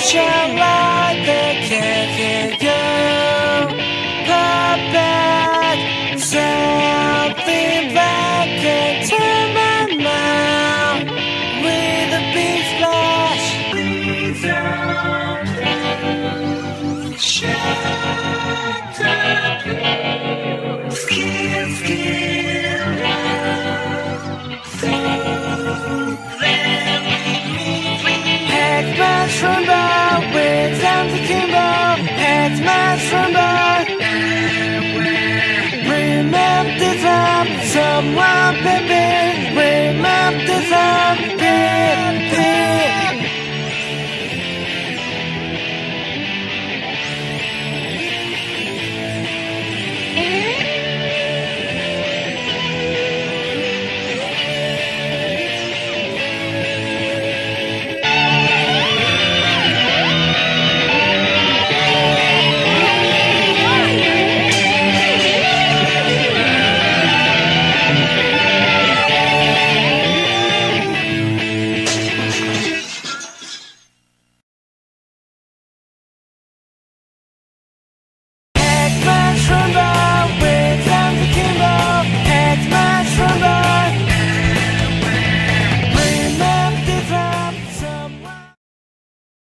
such a they can't hear you. Something turn my with a big. Please don't shut up. Skin, skin. that's my somebody. Bringing Remember the someone.